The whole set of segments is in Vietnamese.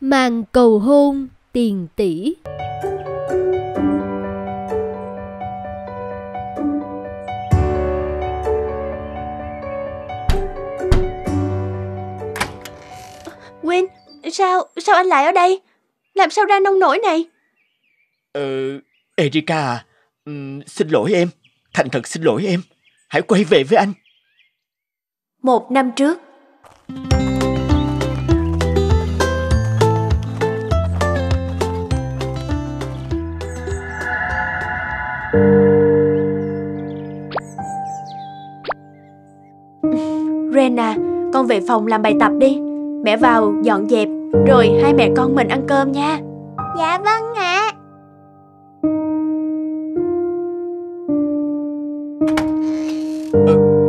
Màn cầu hôn tiền tỷ Win, sao, sao anh lại ở đây? Làm sao ra nông nổi này? Ờ, Erika à, xin lỗi em, thành thật xin lỗi em. Hãy quay về với anh. Một năm trước, Rena, con về phòng làm bài tập đi. Mẹ vào dọn dẹp, rồi hai mẹ con mình ăn cơm nha. Dạ vâng ạ.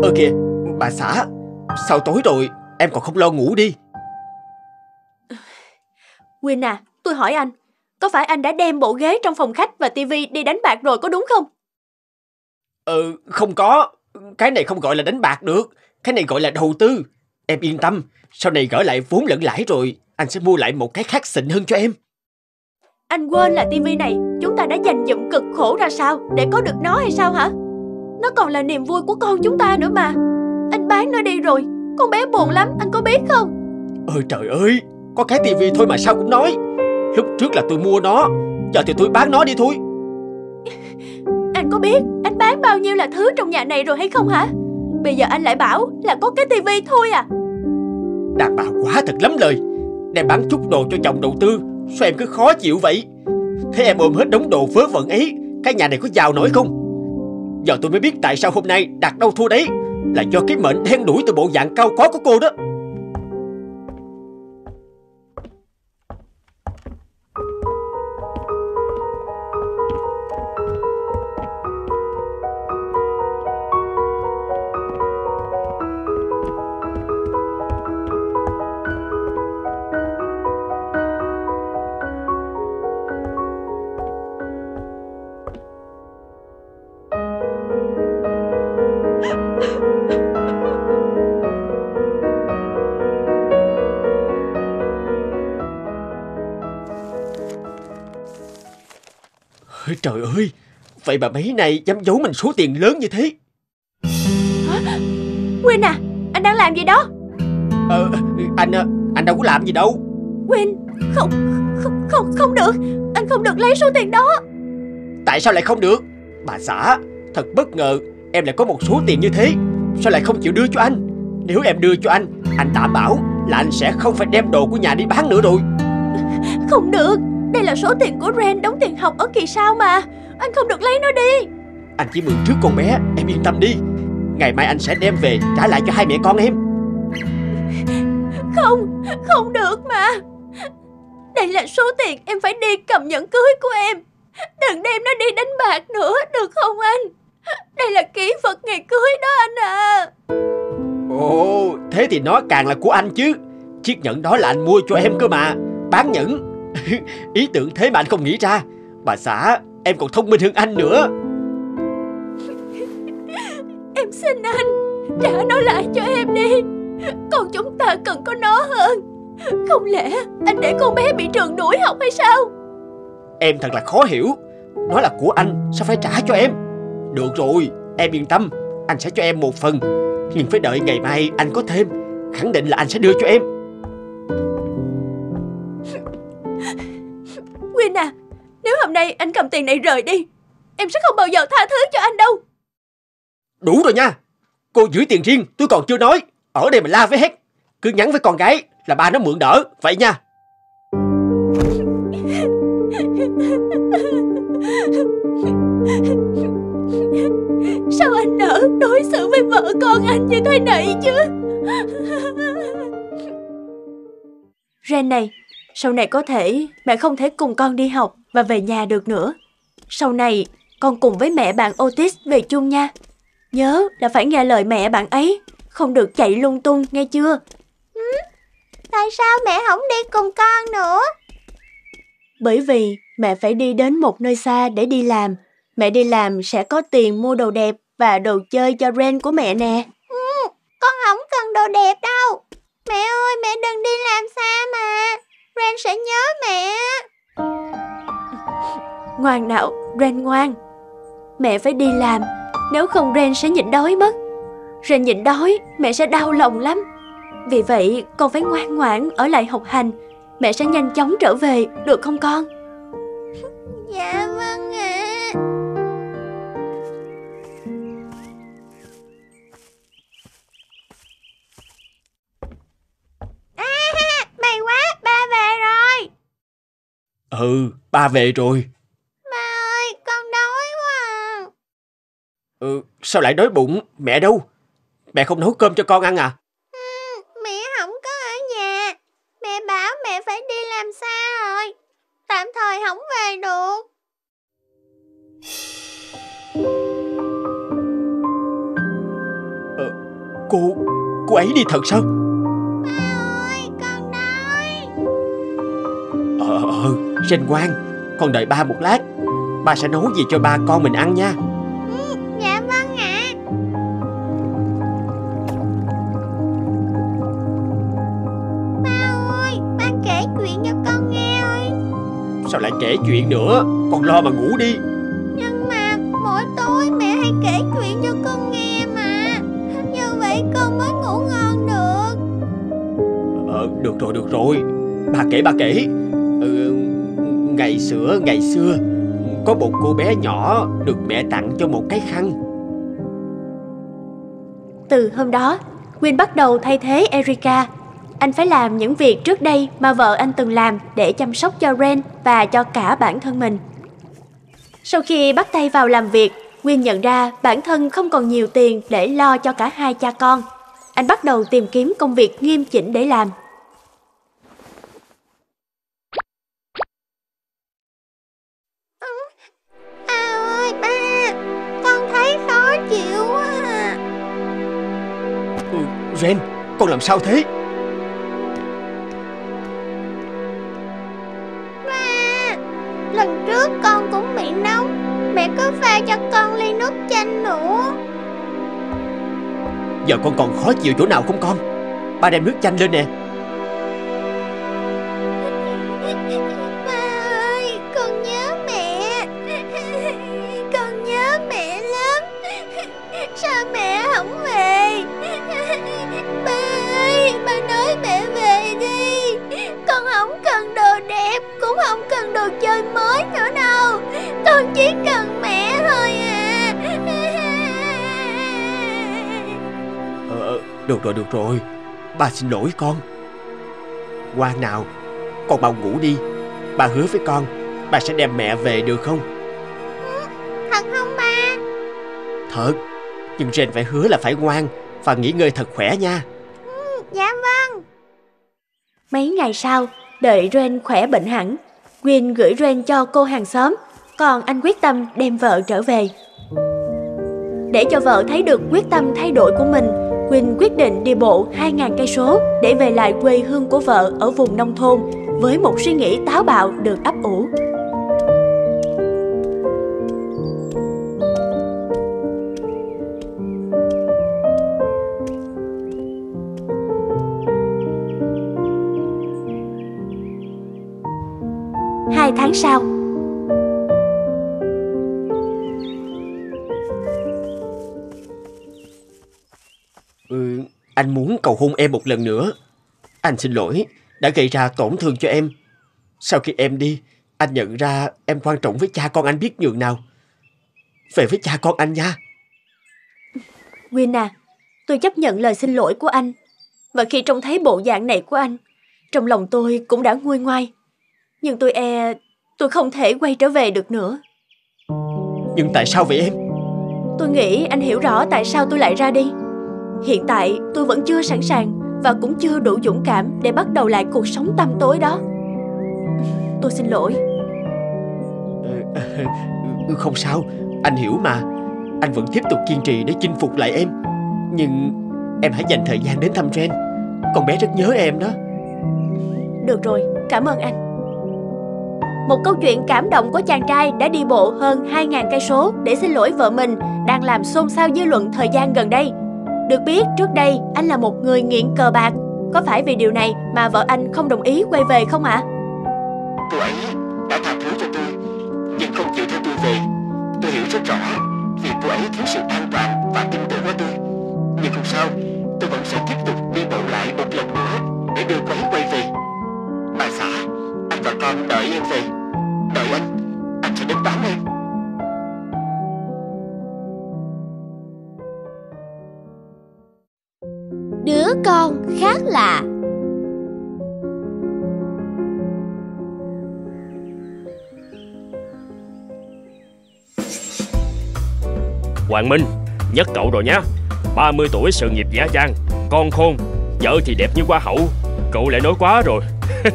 Ơ kìa, bà xã, sao tối rồi, em còn không lo ngủ đi. Win à, tôi hỏi anh, có phải anh đã đem bộ ghế trong phòng khách và tivi đi đánh bạc rồi có đúng không? Ờ, không có, cái này không gọi là đánh bạc được, cái này gọi là đầu tư. Em yên tâm, sau này gỡ lại vốn lẫn lãi rồi, anh sẽ mua lại một cái khác xịn hơn cho em. Anh quên là tivi này chúng ta đã dành dụm cực khổ ra sao để có được nó hay sao hả? Nó còn là niềm vui của con chúng ta nữa mà. Anh bán nó đi rồi, con bé buồn lắm, anh có biết không? Ôi trời ơi, có cái tivi thôi mà sao cũng nói. Lúc trước là tôi mua nó, giờ thì tôi bán nó đi thôi. Anh có biết anh bán bao nhiêu là thứ trong nhà này rồi hay không hả? Bây giờ anh lại bảo là có cái tivi thôi à? Đàn bà quá thật lắm lời. Đem bán chút đồ cho chồng đầu tư, sao em cứ khó chịu vậy? Thế em ôm hết đống đồ vớ vẩn ấy, cái nhà này có giàu nổi không? Giờ tôi mới biết tại sao hôm nay đặt đâu thua đấy Là do cái mệnh đen đuổi từ bộ dạng cao có của cô đó Vậy mà mấy này dám giấu mình số tiền lớn như thế? Win à, anh đang làm gì đó? Ờ anh anh đâu có làm gì đâu. Win, không, không, không, không được. Anh không được lấy số tiền đó. Tại sao lại không được? Bà xã Thật bất ngờ Em lại có một số tiền như thế. Sao lại không chịu đưa cho anh? Nếu em đưa cho anh Anh đảm bảo là anh sẽ không phải đem đồ của nhà đi bán nữa rồi. Không được Đây là số tiền của Ren đóng tiền học ở kỳ sau mà Anh không được lấy nó đi. Anh chỉ mượn trước con bé Em yên tâm đi. Ngày mai anh sẽ đem về trả lại cho hai mẹ con em. Không, không được mà. Đây là số tiền em phải đi cầm nhẫn cưới của em. Đừng đem nó đi đánh bạc nữa, được không anh? Đây là kỹ vật ngày cưới đó anh à Ồ Thế thì nó càng là của anh chứ. Chiếc nhẫn đó là anh mua cho em cơ mà. Bán nhẫn. Ý tưởng thế mà anh không nghĩ ra. Bà xã em còn thông minh hơn anh nữa. Em xin anh Trả nó lại cho em đi. Con chúng ta cần có nó hơn. Không lẽ anh để con bé bị trường đuổi học hay sao? Em thật là khó hiểu. Nó là của anh sao phải trả cho em? Được rồi em yên tâm. Anh sẽ cho em một phần. Nhưng phải đợi ngày mai anh có thêm. Khẳng định là anh sẽ đưa cho em hôm nay anh cầm tiền này rời đi. Em sẽ không bao giờ tha thứ cho anh đâu. Đủ rồi nha. Cô giữ tiền riêng tôi còn chưa nói. Ở đây mà la với hét Cứ nhắn với con gái là ba nó mượn đỡ. Vậy nha. Sao anh nỡ đối xử với vợ con anh như thế này chứ? Ren này Sau này có thể mẹ không thể cùng con đi học Và về nhà được nữa Sau này con cùng với mẹ bạn Otis về chung nha Nhớ là phải nghe lời mẹ bạn ấy Không được chạy lung tung nghe chưa ừ? Tại sao mẹ không đi cùng con nữa Bởi vì mẹ phải đi đến một nơi xa để đi làm Mẹ đi làm sẽ có tiền mua đồ đẹp và đồ chơi cho Ren của mẹ nè. Ừ, con không cần đồ đẹp đâu. Mẹ ơi, mẹ đừng đi làm xa mà. Ren sẽ nhớ mẹ. Ngoan nào, Ren ngoan. Mẹ phải đi làm, nếu không Ren sẽ nhịn đói mất. Ren nhịn đói, mẹ sẽ đau lòng lắm. Vì vậy, con phải ngoan ngoãn ở lại học hành. Mẹ sẽ nhanh chóng trở về, được không con? Dạ vâng ạ. À, may quá, ba về. Ừ, ba về rồi. Ba ơi, con đói quá à. Ừ, sao lại đói bụng? Mẹ đâu? Mẹ không nấu cơm cho con ăn à? Mẹ không có ở nhà. Mẹ bảo mẹ phải đi làm xa rồi. Tạm thời không về được. Cô, cô ấy đi thật sao? Ren ngoan, con đợi ba một lát. Ba sẽ nấu gì cho ba con mình ăn nha. Dạ vâng ạ. Ba ơi, ba kể chuyện cho con nghe ơi. Sao lại kể chuyện nữa? Con lo mà ngủ đi. Nhưng mà mỗi tối mẹ hay kể chuyện cho con nghe mà. Như vậy con mới ngủ ngon được. Ờ, được rồi, được rồi. Bà kể, bà kể. Ngày xưa, ngày xưa, có một cô bé nhỏ được mẹ tặng cho một cái khăn. Từ hôm đó, quyên bắt đầu thay thế Erika. Anh phải làm những việc trước đây mà vợ anh từng làm để chăm sóc cho Ren và cho cả bản thân mình. Sau khi bắt tay vào làm việc, quyên nhận ra bản thân không còn nhiều tiền để lo cho cả hai cha con. Anh bắt đầu tìm kiếm công việc nghiêm chỉnh để làm. Ren, con làm sao thế? Ba, lần trước con cũng bị nóng. Mẹ cứ pha cho con ly nước chanh nữa. Giờ con còn khó chịu chỗ nào không con? Ba đem nước chanh lên nè. rồi, được rồi. Ba xin lỗi con. Ngoan nào, con mau ngủ đi. Ba hứa với con, ba sẽ đem mẹ về được không? Thật không ba? Thật. Nhưng Ren phải hứa là phải ngoan và nghỉ ngơi thật khỏe nha. Dạ vâng. Mấy ngày sau, đợi Ren khỏe bệnh hẳn, Win gửi Ren cho cô hàng xóm, còn anh quyết tâm đem vợ trở về. Để cho vợ thấy được quyết tâm thay đổi của mình, Quỳnh quyết định đi bộ 2.000 cây số để về lại quê hương của vợ ở vùng nông thôn với một suy nghĩ táo bạo được ấp ủ. Hai tháng sau, anh muốn cầu hôn em một lần nữa. Anh xin lỗi, đã gây ra tổn thương cho em. Sau khi em đi, anh nhận ra em quan trọng với cha con anh biết nhường nào. Về với cha con anh nha. Win à, tôi chấp nhận lời xin lỗi của anh. Và khi trông thấy bộ dạng này của anh, trong lòng tôi cũng đã nguôi ngoai. Nhưng tôi e tôi không thể quay trở về được nữa. Nhưng tại sao vậy em? Tôi nghĩ anh hiểu rõ tại sao tôi lại ra đi. Hiện tại tôi vẫn chưa sẵn sàng và cũng chưa đủ dũng cảm để bắt đầu lại cuộc sống tăm tối đó. Tôi xin lỗi. Ờ, Không sao, anh hiểu mà. Anh vẫn tiếp tục kiên trì để chinh phục lại em. Nhưng em hãy dành thời gian đến thăm Ren. Con bé rất nhớ em đó. Được rồi, cảm ơn anh. Một câu chuyện cảm động của chàng trai đã đi bộ hơn 2.000 cây số để xin lỗi vợ mình đang làm xôn xao dư luận thời gian gần đây. Được biết, trước đây, anh là một người nghiện cờ bạc. Có phải vì điều này mà vợ anh không đồng ý quay về không ạ? Cô ấy đã tha thứ cho tôi, Nhưng không chịu theo tôi về. Tôi hiểu rất rõ Vì cô ấy thiếu sự an toàn và tin tưởng với tôi. Nhưng không sao, Tôi vẫn sẽ tiếp tục đi bộ lại một lần nữa Để đưa cô ấy quay về. Bà xã, Anh và con đợi em về. Con khác lạ. Hoàng Minh Nhất cậu rồi nhá. 30 tuổi, sự nghiệp giả trang Con khôn, Vợ thì đẹp như hoa hậu, Cậu lại nói quá rồi.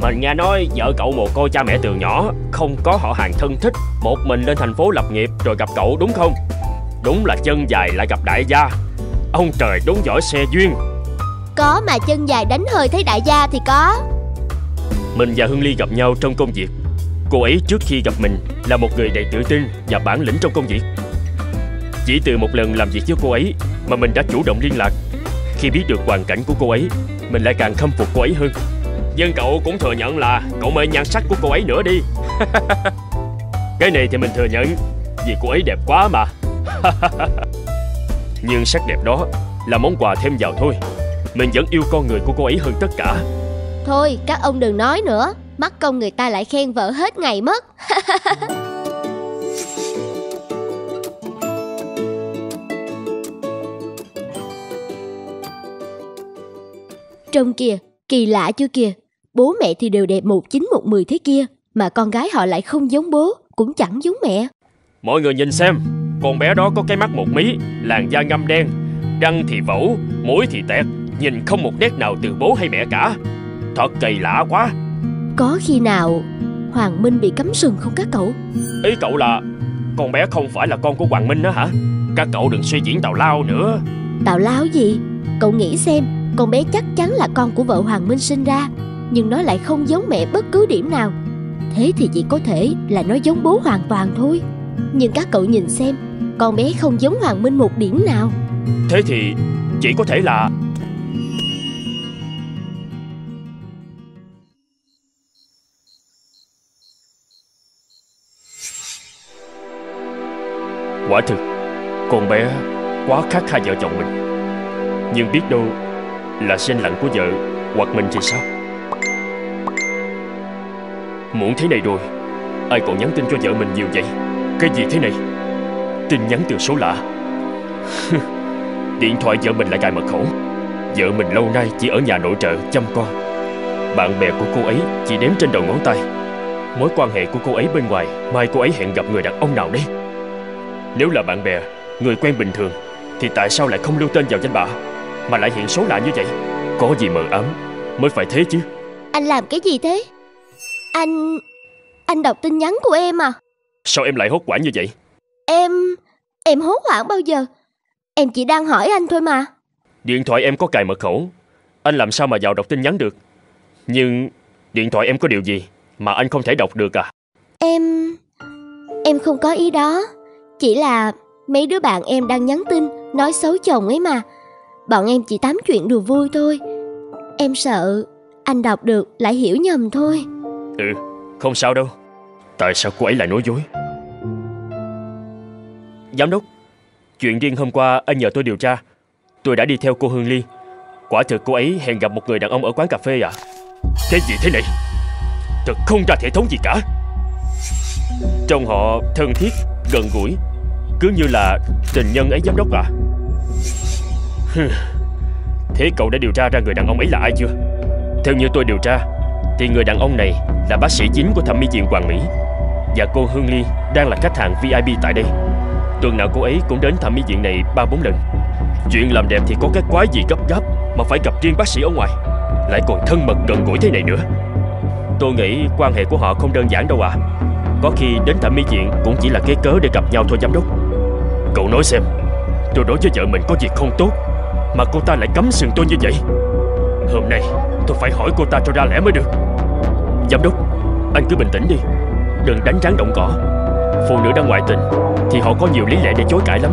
Mình nghe nói vợ cậu một cô cha mẹ từ nhỏ, Không có họ hàng thân thích, Một mình lên thành phố lập nghiệp rồi gặp cậu đúng không? Đúng là chân dài lại gặp đại gia. Ông trời đúng giỏi xe duyên. Có mà chân dài đánh hơi thấy đại gia thì có. Mình và Hương Ly gặp nhau trong công việc. Cô ấy trước khi gặp mình là một người đầy tự tin và bản lĩnh trong công việc. Chỉ từ một lần làm việc với cô ấy mà mình đã chủ động liên lạc. Khi biết được hoàn cảnh của cô ấy Mình lại càng khâm phục cô ấy hơn. Nhưng cậu cũng thừa nhận là cậu mê nhan sắc của cô ấy nữa đi. Cái này thì mình thừa nhận Vì cô ấy đẹp quá mà Nhưng sắc đẹp đó là món quà thêm vào thôi. Mình vẫn yêu con người của cô ấy hơn tất cả. Thôi các ông đừng nói nữa. Mắc công người ta lại khen vợ hết ngày mất. Trông kìa, kỳ lạ chưa kìa? Bố mẹ thì đều đẹp một chín một mười thế kia Mà con gái họ lại không giống bố Cũng chẳng giống mẹ. Mọi người nhìn xem Con bé đó có cái mắt một mí Làn da ngâm đen. Răng thì vẩu Mũi thì tẹt Nhìn không một nét nào từ bố hay mẹ cả. Thật kỳ lạ quá. Có khi nào Hoàng Minh bị cấm sừng không các cậu? Ý cậu là Con bé không phải là con của Hoàng Minh đó hả? Các cậu đừng suy diễn tào lao nữa. Tào lao gì? Cậu nghĩ xem Con bé chắc chắn là con của vợ Hoàng Minh sinh ra Nhưng nó lại không giống mẹ bất cứ điểm nào. Thế thì chỉ có thể là nó giống bố hoàn toàn thôi. Nhưng các cậu nhìn xem con bé không giống Hoàng Minh một điểm nào. Thế thì chỉ có thể là Quả thực, Con bé quá khác hai vợ chồng mình. Nhưng biết đâu Là sen lặng của vợ Hoặc mình thì sao? Muộn thế này rồi, Ai còn nhắn tin cho vợ mình nhiều vậy? Cái gì thế này? Tin nhắn từ số lạ. Điện thoại vợ mình lại cài mật khẩu. Vợ mình lâu nay chỉ ở nhà nội trợ chăm con. Bạn bè của cô ấy chỉ đếm trên đầu ngón tay. Mối quan hệ của cô ấy bên ngoài Mai cô ấy hẹn gặp người đàn ông nào đấy Nếu là bạn bè Người quen bình thường Thì tại sao lại không lưu tên vào danh bạ Mà lại hiện số lạ như vậy? Có gì mờ ám Mới phải thế chứ. Anh làm cái gì thế? Anh... Anh đọc tin nhắn của em à? Sao em lại hốt quả như vậy Em... Em hốt hoảng bao giờ? Em chỉ đang hỏi anh thôi mà. Điện thoại em có cài mật khẩu. Anh làm sao mà vào đọc tin nhắn được? Nhưng điện thoại em có điều gì Mà anh không thể đọc được à? Em... Em không có ý đó. Chỉ là mấy đứa bạn em đang nhắn tin Nói xấu chồng ấy mà. Bọn em chỉ tám chuyện đùa vui thôi. Em sợ anh đọc được lại hiểu nhầm thôi. Ừ không sao đâu. Tại sao cô ấy lại nói dối Giám đốc Chuyện riêng hôm qua anh nhờ tôi điều tra. Tôi đã đi theo cô Hương Ly. Quả thực cô ấy hẹn gặp một người đàn ông ở quán cà phê à? Cái gì thế này? Thật không ra thể thống gì cả. Trông họ thân thiết, gần gũi Cứ như là tình nhân ấy giám đốc à? Thế cậu đã điều tra ra người đàn ông ấy là ai chưa? Theo như tôi điều tra Thì người đàn ông này là bác sĩ chính của thẩm mỹ viện Hoàng Mỹ. Và cô Hương Ly đang là khách hàng VIP tại đây. Tuần nào cô ấy cũng đến thẩm mỹ viện này ba bốn lần. Chuyện làm đẹp thì có cái quái gì gấp gáp Mà phải gặp riêng bác sĩ ở ngoài, Lại còn thân mật gần gũi thế này nữa. Tôi nghĩ quan hệ của họ không đơn giản đâu à. Có khi đến thẩm mỹ viện cũng chỉ là cái cớ để gặp nhau thôi, giám đốc. Cậu nói xem, Tôi đối với vợ mình có việc không tốt Mà cô ta lại cấm sừng tôi như vậy? Hôm nay, tôi phải hỏi cô ta cho ra lẽ mới được. Giám đốc, Anh cứ bình tĩnh đi, Đừng đánh rắn động cỏ. Phụ nữ đang ngoại tình Thì họ có nhiều lý lẽ để chối cãi lắm.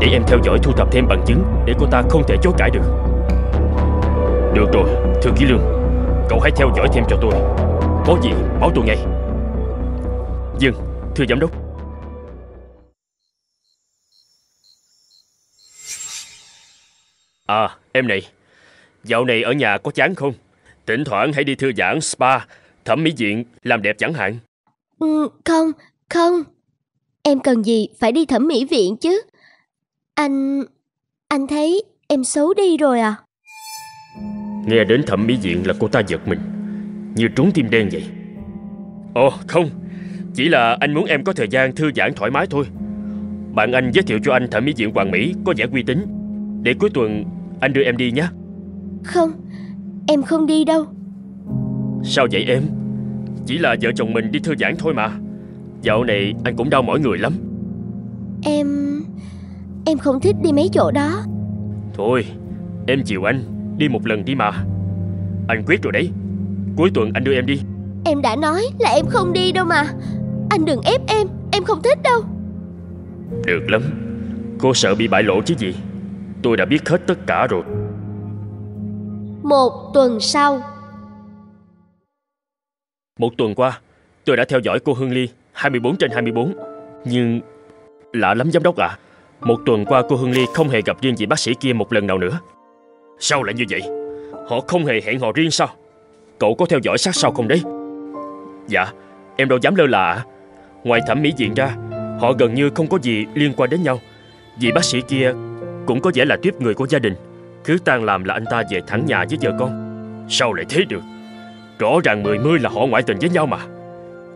Để em theo dõi thu thập thêm bằng chứng Để cô ta không thể chối cãi được. Được rồi, thưa Ký Lương Cậu hãy theo dõi thêm cho tôi. Có gì báo tôi ngay. Dừng thưa giám đốc. À, em này Dạo này ở nhà có chán không? Thỉnh thoảng hãy đi thư giãn spa, thẩm mỹ viện, làm đẹp chẳng hạn. Ừ, không, không. Em cần gì phải đi thẩm mỹ viện chứ? Anh... anh thấy em xấu đi rồi à? Nghe đến thẩm mỹ viện là cô ta giật mình Như trúng tim đen vậy Ồ không Chỉ là anh muốn em có thời gian thư giãn thoải mái thôi Bạn anh giới thiệu cho anh thẩm mỹ viện Hoàng Mỹ Có vẻ uy tín Để cuối tuần anh đưa em đi nhé Không, em không đi đâu. Sao vậy em Chỉ là vợ chồng mình đi thư giãn thôi mà Dạo này anh cũng đau mỏi người lắm Em... em không thích đi mấy chỗ đó. Thôi Em chịu anh Đi một lần đi mà Anh quyết rồi đấy Cuối tuần anh đưa em đi Em đã nói là em không đi đâu mà. Anh đừng ép em, em không thích đâu. Được lắm Cô sợ bị bại lộ chứ gì Tôi đã biết hết tất cả rồi Một tuần sau. Một tuần qua Tôi đã theo dõi cô Hương Ly 24 trên 24 Nhưng Lạ lắm giám đốc ạ. Một tuần qua cô Hương Ly không hề gặp riêng vị bác sĩ kia một lần nào nữa. Sao lại như vậy? Họ không hề hẹn hò riêng sao? Cậu có theo dõi sát sao không đấy? Dạ Em đâu dám lơ là. Ngoài thẩm mỹ viện ra, Họ gần như không có gì liên quan đến nhau. Vị bác sĩ kia Cũng có vẻ là tiếp người của gia đình. Cứ tan làm là anh ta về thẳng nhà với vợ con. Sao lại thế được? Rõ ràng mười mươi là họ ngoại tình với nhau mà.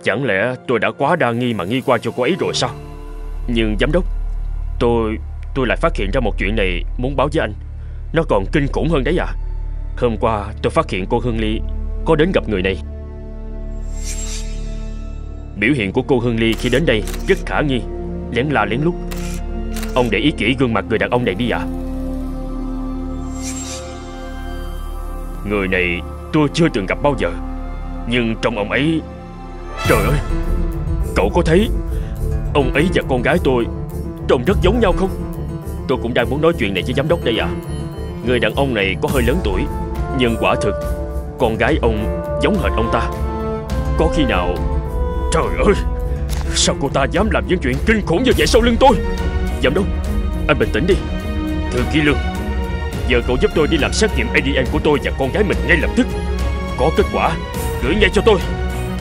Chẳng lẽ tôi đã quá đa nghi mà nghi qua cho cô ấy rồi sao? Nhưng giám đốc, Tôi tôi lại phát hiện ra một chuyện này Muốn báo với anh. Nó còn kinh khủng hơn đấy à? Hôm qua tôi phát hiện cô Hương Ly Có đến gặp người này. Biểu hiện của cô Hương Ly khi đến đây Rất khả nghi, Lén la lén lút. Ông để ý kỹ gương mặt người đàn ông này đi ạ Người này tôi chưa từng gặp bao giờ, Nhưng trong ông ấy Trời ơi, Cậu có thấy Ông ấy và con gái tôi Trông rất giống nhau không? Tôi cũng đang muốn nói chuyện này với giám đốc đây à. Người đàn ông này có hơi lớn tuổi, Nhưng quả thực Con gái ông giống hệt ông ta. Có khi nào, Trời ơi, Sao cô ta dám làm những chuyện kinh khủng như vậy sau lưng tôi? Giám đốc, Anh bình tĩnh đi. Thư ký lương, Giờ cậu giúp tôi đi làm xét nghiệm ADN của tôi và con gái mình ngay lập tức. Có kết quả, Gửi ngay cho tôi.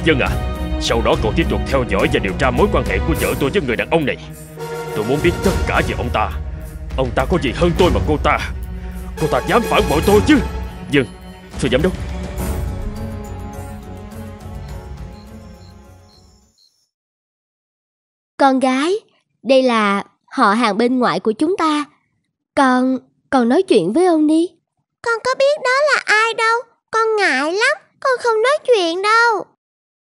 Dân ạ sau đó cậu tiếp tục theo dõi và điều tra mối quan hệ của vợ tôi với người đàn ông này Tôi muốn biết tất cả về ông ta Ông ta có gì hơn tôi mà cô ta Cô ta dám phản bội tôi chứ Dân Thưa giám đốc Con gái, đây là họ hàng bên ngoại của chúng ta. Con, con nói chuyện với ông đi. Con có biết đó là ai đâu. Con ngại lắm. Con không nói chuyện đâu.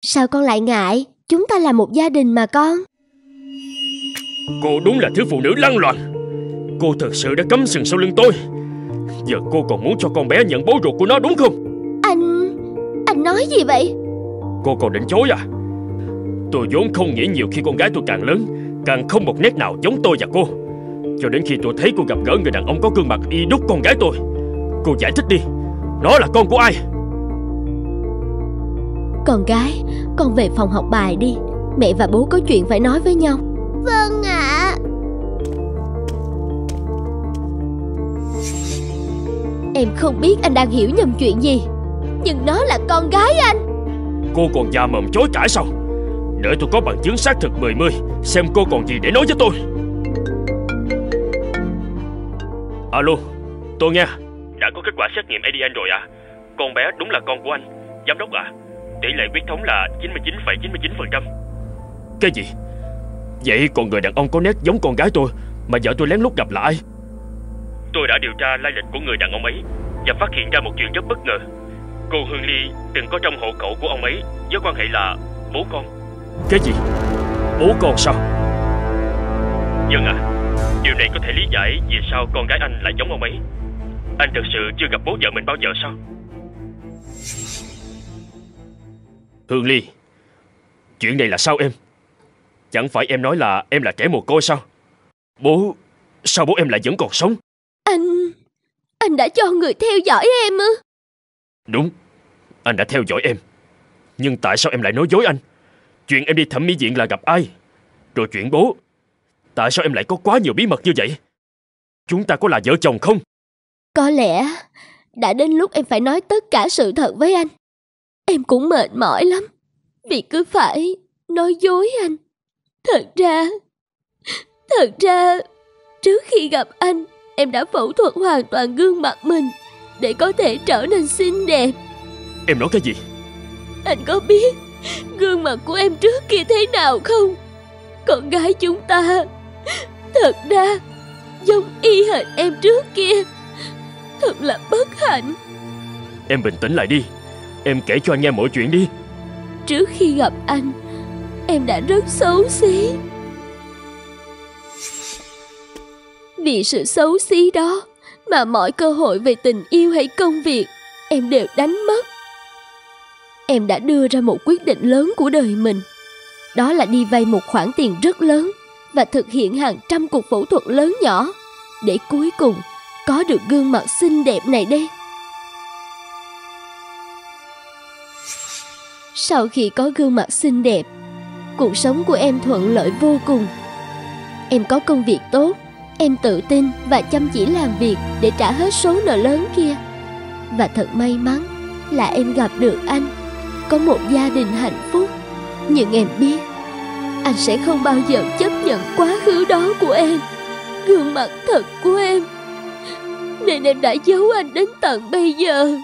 Sao con lại ngại? Chúng ta là một gia đình mà con. Cô đúng là thứ phụ nữ lăng loàn Cô thật sự đã cắm sừng sau lưng tôi. Giờ cô còn muốn cho con bé nhận bố ruột của nó đúng không? Anh... anh nói gì vậy? Cô còn định chối à? Tôi vốn không nghĩ nhiều khi con gái tôi càng lớn Càng không một nét nào giống tôi và cô. Cho đến khi tôi thấy cô gặp gỡ người đàn ông có gương mặt y đúc con gái tôi Cô giải thích đi. Nó là con của ai Con gái, con về phòng học bài đi. Mẹ và bố có chuyện phải nói với nhau. Vâng ạ. Em không biết anh đang hiểu nhầm chuyện gì. Nhưng nó là con gái anh. Cô còn già mồm chối cãi sao Đợi tôi có bằng chứng xác thực 10-10 Xem cô còn gì để nói với tôi Alo Tôi nghe Đã có kết quả xét nghiệm ADN rồi à Con bé đúng là con của anh Giám đốc à Tỷ lệ huyết thống là 99,99% Cái gì? Vậy còn người đàn ông có nét giống con gái tôi Mà vợ tôi lén lút gặp là ai? Tôi đã điều tra lai lịch của người đàn ông ấy Và phát hiện ra một chuyện rất bất ngờ. Cô Hương Ly từng có trong hộ khẩu của ông ấy Với quan hệ là bố con. Cái gì? Bố con sao? Dân à Điều này có thể lý giải vì sao con gái anh lại giống ông ấy. Anh thật sự chưa gặp bố vợ mình bao giờ sao Hương Ly Chuyện này là sao em Chẳng phải em nói là em là trẻ mồ côi sao Bố Sao bố em lại vẫn còn sống Anh... anh đã cho người theo dõi em ư? Đúng, anh đã theo dõi em. Nhưng tại sao em lại nói dối anh? Chuyện em đi thẩm mỹ viện là gặp ai? Rồi chuyện bố. Tại sao em lại có quá nhiều bí mật như vậy? Chúng ta có là vợ chồng không? Có lẽ đã đến lúc em phải nói tất cả sự thật với anh. Em cũng mệt mỏi lắm vì cứ phải nói dối anh. Thật ra, thật ra trước khi gặp anh, em đã phẫu thuật hoàn toàn gương mặt mình để có thể trở nên xinh đẹp. Em nói cái gì? Anh có biết gương mặt của em trước kia thế nào không? Con gái chúng ta thật ra giống y hệt em trước kia. Thật là bất hạnh. Em bình tĩnh lại đi. Em kể cho anh nghe mọi chuyện đi. Trước khi gặp anh, em đã rất xấu xí. Vì sự xấu xí đó mà mọi cơ hội về tình yêu hay công việc em đều đánh mất. Em đã đưa ra một quyết định lớn của đời mình. Đó là đi vay một khoản tiền rất lớn và thực hiện hàng trăm cuộc phẫu thuật lớn nhỏ để cuối cùng có được gương mặt xinh đẹp này đây. Sau khi có gương mặt xinh đẹp, cuộc sống của em thuận lợi vô cùng. Em có công việc tốt, em tự tin và chăm chỉ làm việc để trả hết số nợ lớn kia. Và thật may mắn là em gặp được anh, có một gia đình hạnh phúc. Nhưng em biết, anh sẽ không bao giờ chấp nhận quá khứ đó của em, gương mặt thật của em. Nên em đã giấu anh đến tận bây giờ.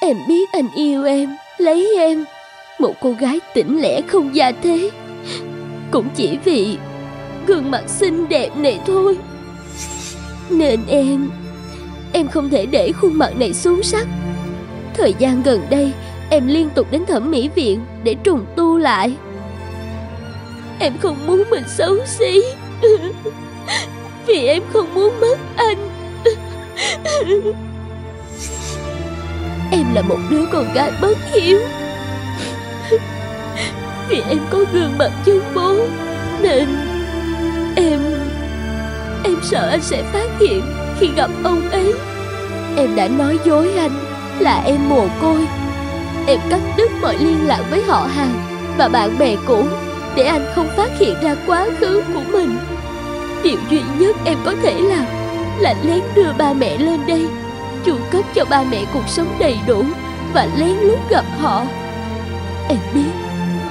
Em biết anh yêu em, lấy em một cô gái tỉnh lẻ không già thế. Cũng chỉ vì gương mặt xinh đẹp này thôi. Nên em Em không thể để khuôn mặt này xuống sắc. Thời gian gần đây, Em liên tục đến thẩm mỹ viện Để trùng tu lại. Em không muốn mình xấu xí. Vì em không muốn mất anh. Em là một đứa con gái bất hiếu vì em có gương mặt giống bố, Nên Em Em sợ anh sẽ phát hiện Khi gặp ông ấy. Em đã nói dối anh Là em mồ côi. Em cắt đứt mọi liên lạc với họ hàng Và bạn bè cũ Để anh không phát hiện ra quá khứ của mình. Điều duy nhất em có thể làm Là lén đưa ba mẹ lên đây, Chu cấp cho ba mẹ cuộc sống đầy đủ Và lén lút gặp họ. Em biết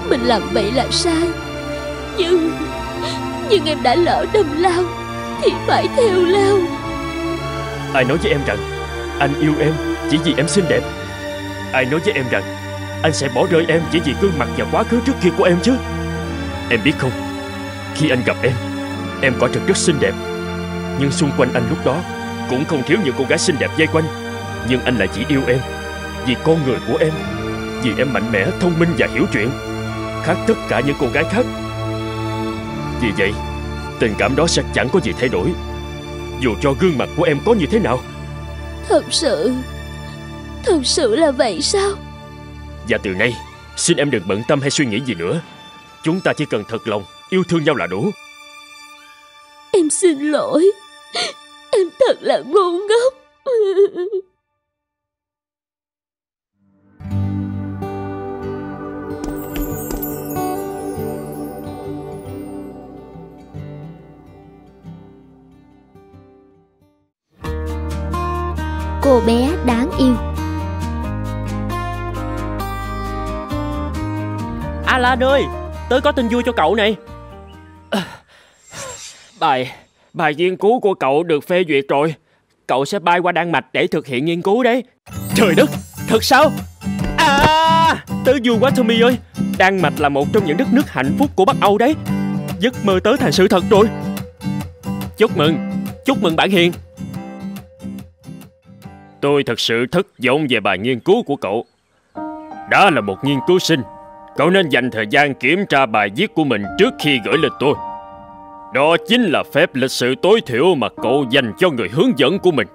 mình làm vậy là sai. Nhưng Nhưng em đã lỡ đâm lao Thì phải theo lao. Ai nói với em rằng Anh yêu em chỉ vì em xinh đẹp? Ai nói với em rằng Anh sẽ bỏ rơi em chỉ vì gương mặt và quá khứ trước kia của em chứ? Em biết không Khi anh gặp em Em quả thực rất xinh đẹp. Nhưng xung quanh anh lúc đó Cũng không thiếu những cô gái xinh đẹp dây quanh. Nhưng anh lại chỉ yêu em Vì con người của em Vì em mạnh mẽ, thông minh và hiểu chuyện. Khác tất cả những cô gái khác. Vì vậy Tình cảm đó sẽ chẳng có gì thay đổi. Dù cho gương mặt của em có như thế nào. Thật sự Thật sự là vậy sao? Và từ nay Xin em đừng bận tâm hay suy nghĩ gì nữa. Chúng ta chỉ cần thật lòng Yêu thương nhau là đủ. Em xin lỗi. Em thật là ngu ngốc Cô bé đáng yêu. Alan ơi Tớ có tin vui cho cậu này. Bài Bài nghiên cứu của cậu được phê duyệt rồi. Cậu sẽ bay qua Đan Mạch để thực hiện nghiên cứu đấy. Trời đất Thật sao? À Tớ vui quá Tommy ơi. Đan Mạch là một trong những đất nước hạnh phúc của Bắc Âu đấy. Giấc mơ tớ thành sự thật rồi. Chúc mừng Chúc mừng bạn Hiền Tôi thật sự thất vọng về bài nghiên cứu của cậu. Đã là một nghiên cứu sinh. Cậu nên dành thời gian kiểm tra bài viết của mình trước khi gửi lên tôi. Đó chính là phép lịch sự tối thiểu mà cậu dành cho người hướng dẫn của mình.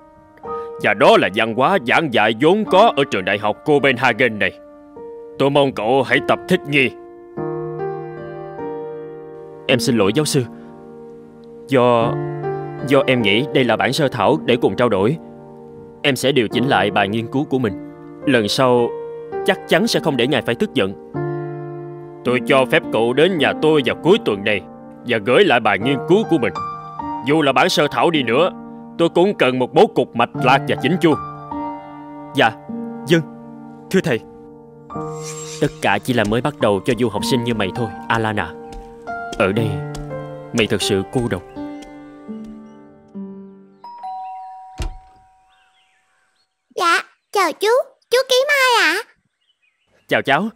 Và đó là văn hóa giảng dạy vốn có ở trường đại học Copenhagen này. Tôi mong cậu hãy tập thích nghi. Em xin lỗi, giáo sư. Do... Do em nghĩ đây là bản sơ thảo để cùng trao đổi. Em sẽ điều chỉnh lại bài nghiên cứu của mình. Lần sau chắc chắn sẽ không để ngài phải tức giận. Tôi cho phép cậu đến nhà tôi vào cuối tuần này Và gửi lại bài nghiên cứu của mình. Dù là bản sơ thảo đi nữa Tôi cũng cần một bố cục mạch lạc và chỉnh chu. Dạ, dân, thưa thầy. Tất cả chỉ là mới bắt đầu cho du học sinh như mày thôi, Alana. Ở đây, mày thật sự cô độc. Chào chú, chú kiếm ai ạ? Chào cháu,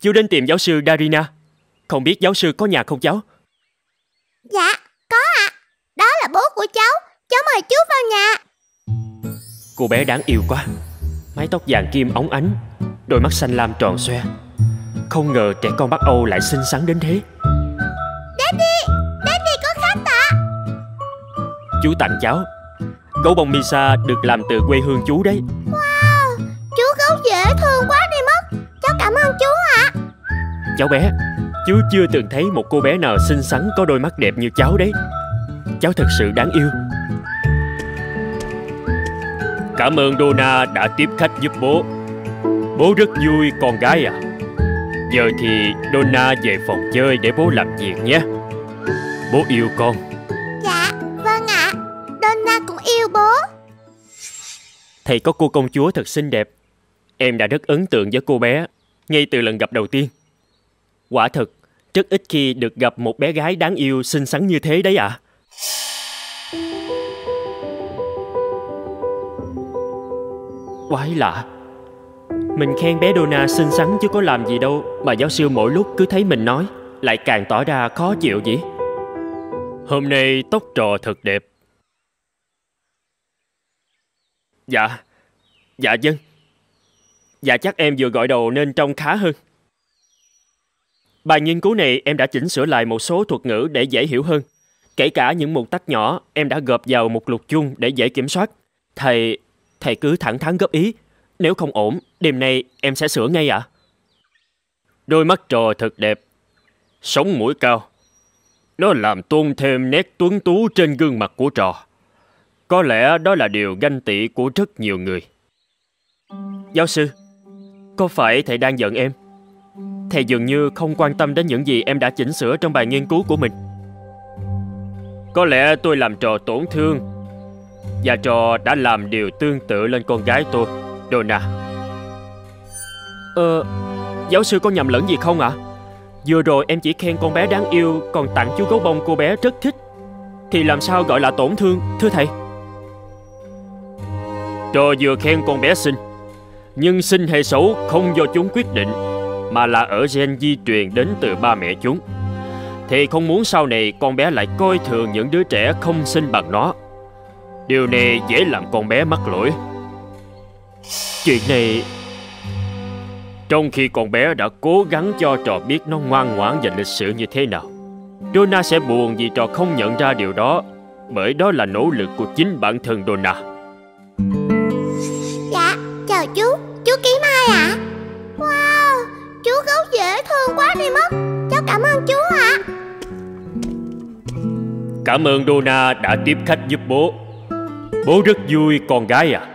chú đến tìm giáo sư Darina Không biết giáo sư có nhà không cháu? Dạ, có ạ. Đó là bố của cháu, cháu mời chú vào nhà. Cô bé đáng yêu quá Mái tóc vàng kim óng ánh Đôi mắt xanh lam tròn xoe Không ngờ trẻ con Bắc Âu lại xinh xắn đến thế Daddy, Daddy có khách ạ. Chú tặng cháu Gấu bông Misa được làm từ quê hương chú đấy Cháu bé. Chú chưa từng thấy một cô bé nào xinh xắn có đôi mắt đẹp như cháu đấy. Cháu thật sự đáng yêu. Cảm ơn Donna đã tiếp khách giúp bố. Bố rất vui con gái à. Giờ thì Donna về phòng chơi để bố làm việc nhé. Bố yêu con. Dạ, vâng ạ. Donna cũng yêu bố. Thầy có cô công chúa thật xinh đẹp. Em đã rất ấn tượng với cô bé Ngay từ lần gặp đầu tiên Quả thật, Rất ít khi được gặp một bé gái đáng yêu xinh xắn như thế đấy ạ. Quái lạ. Mình khen bé Donna xinh xắn chứ có làm gì đâu, Mà giáo sư mỗi lúc cứ thấy mình nói, Lại càng tỏ ra khó chịu vậy. Hôm nay tóc trò thật đẹp. Dạ. Dạ dân Dạ chắc em vừa gọi đầu nên trông khá hơn. Bài nghiên cứu này em đã chỉnh sửa lại một số thuật ngữ để dễ hiểu hơn. Kể cả những mục tắc nhỏ em đã gộp vào một lục chung để dễ kiểm soát. Thầy, thầy cứ thẳng thắn góp ý. Nếu không ổn, đêm nay em sẽ sửa ngay ạ. Đôi mắt trò thật đẹp. Sống mũi cao. Nó làm tôn thêm nét tuấn tú trên gương mặt của trò. Có lẽ đó là điều ganh tị của rất nhiều người. Giáo sư, có phải thầy đang giận em? Thầy dường như không quan tâm đến những gì em đã chỉnh sửa trong bài nghiên cứu của mình. Có lẽ tôi làm trò tổn thương và trò đã làm điều tương tự lên con gái tôi, Donna. Ờ, giáo sư có nhầm lẫn gì không ạ? Vừa rồi em chỉ khen con bé đáng yêu còn tặng chú gấu bông cô bé rất thích. Thì làm sao gọi là tổn thương, thưa thầy? Trò vừa khen con bé xinh nhưng xinh hay xấu không do chúng quyết định mà là ở gen di truyền đến từ ba mẹ chúng. Thì không muốn sau này con bé lại coi thường những đứa trẻ không sinh bằng nó. Điều này dễ làm con bé mắc lỗi. Chuyện này, Trong khi con bé đã cố gắng cho trò biết nó ngoan ngoãn và lịch sự như thế nào, Donna sẽ buồn vì trò không nhận ra điều đó, Bởi đó là nỗ lực của chính bản thân Donna. Dễ thương quá đi mất. Cháu cảm ơn chú ạ. Cảm ơn Donna đã tiếp khách giúp bố Bố rất vui con gái à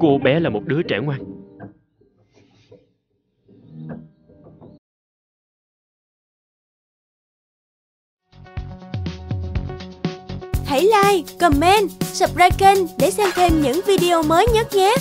Cô bé là một đứa trẻ ngoan Hãy like, comment, subscribe kênh để xem thêm những video mới nhất nhé.